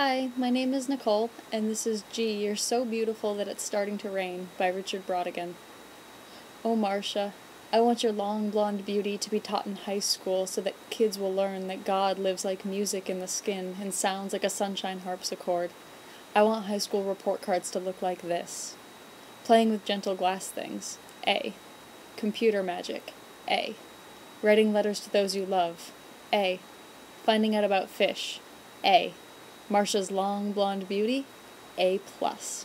Hi, my name is Nicole, and this is Gee, You're So Beautiful That It's Starting to Rain by Richard Brautigan. Oh, Marcia, I want your long blonde beauty to be taught in high school so that kids will learn that God lives like music in the skin and sounds like a sunshine harpsichord. I want high school report cards to look like this Playing with gentle glass things, A. Computer magic, A. Writing letters to those you love, A. Finding out about fish, A. Marcia's long blonde beauty, A plus.